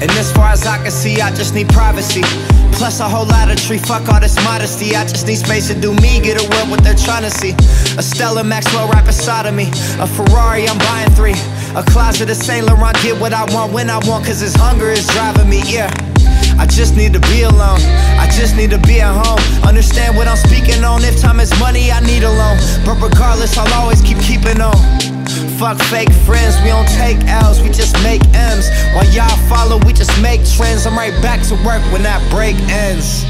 And as far as I can see, I just need privacy. Plus a whole lot of tree, fuck all this modesty. I just need space to do me, get away what they're trying to see. A Stella Maxwell right beside of me. A Ferrari, I'm buying three. A closet of Saint Laurent, get what I want when I want, cause this hunger is driving me, yeah. I just need to be alone. I just need to be at home. Understand what I'm speaking on. If time is money, I need a loan. But regardless, I'll always keep keeping on. Fuck fake friends, we don't take L's, we just make M's. While y'all follow, we just make trends. I'm right back to work when that break ends.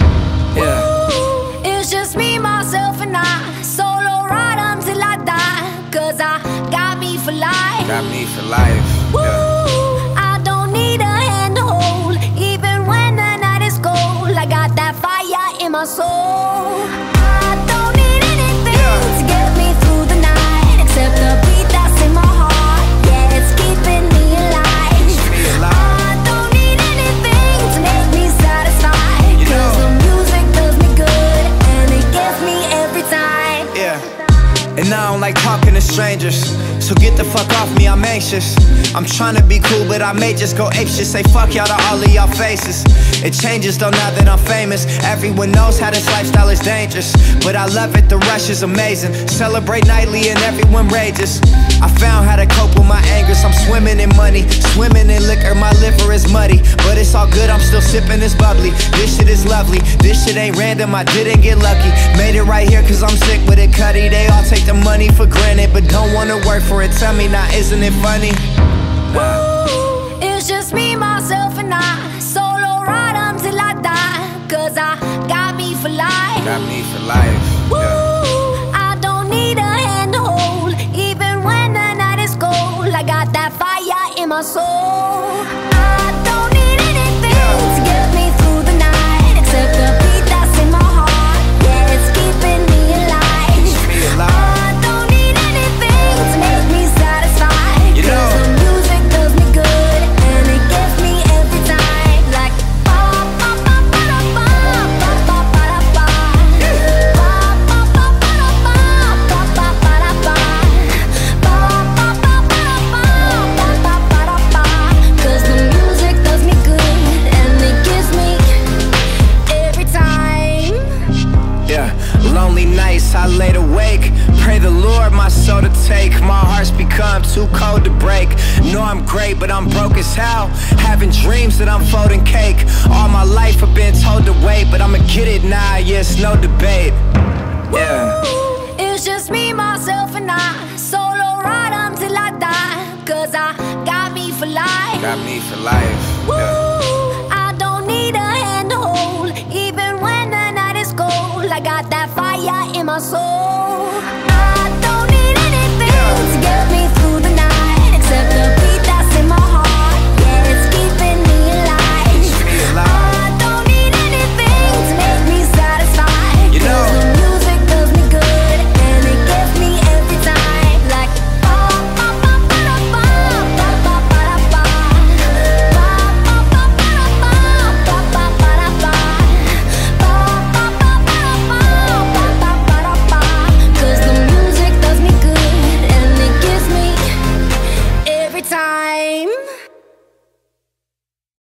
Yeah. Ooh, it's just me, myself, and I. Solo ride until I die. Cause I got me for life. Got me for life. Ooh, Yeah. I don't need a hand to hold. Even when the night is cold, I got that fire in my soul. To strangers. So get the fuck off me, I'm anxious. I'm trying to be cool, but I may just go apeshit. Say fuck y'all to all of y'all faces. It changes though now that I'm famous. Everyone knows how this lifestyle is dangerous. But I love it, the rush is amazing. Celebrate nightly and everyone rages. I found how to cope with my angers. I'm swimming in money, swimming in liquor. My liver is muddy, but it's all good. I'm still sipping this bubbly. This shit is lovely. This shit ain't random. I didn't get lucky. Made it right here cause I'm sick with it, cutty. They all take the money for granted, but don't wanna work for it. Tell me now, isn't it funny? Ooh, it's just me, myself, and I. Solo ride until I die. Cause I got me for life. Got me for life. I don't take. My heart's become too cold to break. Know I'm great, but I'm broke as hell. Having dreams that I'm folding cake. All my life I've been told to wait, but I'ma get it now. Yeah, it's no debate. Yeah. It's just me, myself, and I. Solo ride until I die. Cause I got me for life. Got me for life. Ooh, I don't need a hand to hold. Even when the night is cold, I got that fire in my soul.